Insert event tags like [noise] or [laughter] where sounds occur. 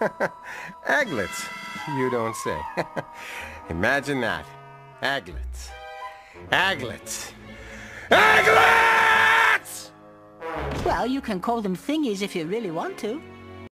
[laughs] Aglets, you don't say. [laughs] Imagine that. Aglets. Aglets. Aglets! Well, you can call them thingies if you really want to.